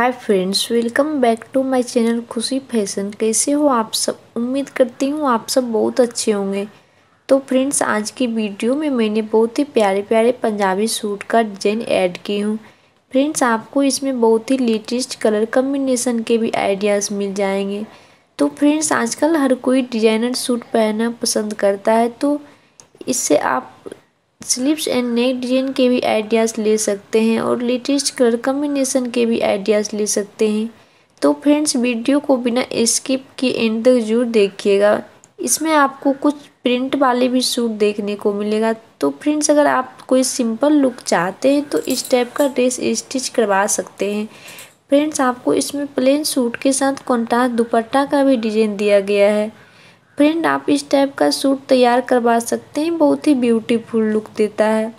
Hi friends welcome back to my channel Khushi fashion कैसे हो आप सब? उम्मीद करती हूँ आप सब बहुत अच्छे होंगे। तो फ्रेंड्स आज की वीडियो में मैंने बहुत ही प्यारे प्यारे पंजाबी सूट का डिज़ाइन ऐड की हूँ। फ्रेंड्स आपको इसमें बहुत ही लेटेस्ट कलर कम्बिनेशन के भी आइडियाज़ मिल जाएँगे। तो फ्रेंड्स आजकल हर कोई डिज़ाइनर सूट पहनना पसंद करता है तो इससे आप स्लिप्स एंड नेक डिज़ाइन के भी आइडियाज़ ले सकते हैं और लेटेस्ट कलर कम्बिनेशन के भी आइडियाज़ ले सकते हैं। तो फ्रेंड्स, वीडियो को बिना स्किप के एंड तक ज़रूर देखिएगा। इसमें आपको कुछ प्रिंट वाले भी सूट देखने को मिलेगा। तो फ्रेंड्स, अगर आप कोई सिंपल लुक चाहते हैं तो इस टाइप का ड्रेस स्टिच करवा सकते हैं। फ्रेंड्स, आपको इसमें प्लेन सूट के साथ कॉन्ट्रास्ट दुपट्टा का भी डिज़ाइन दिया गया है। फ्रेंड आप इस टाइप का सूट तैयार करवा सकते हैं, बहुत ही ब्यूटीफुल लुक देता है।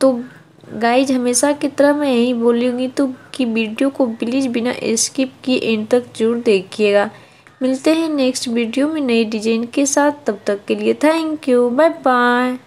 तो गाइज़ हमेशा की तरह मैं यही बोलूँगी तो कि वीडियो को प्लीज़ बिना स्किप किए एंड तक ज़रूर देखिएगा। मिलते हैं नेक्स्ट वीडियो में नई डिज़ाइन के साथ। तब तक के लिए थैंक यू बाय बाय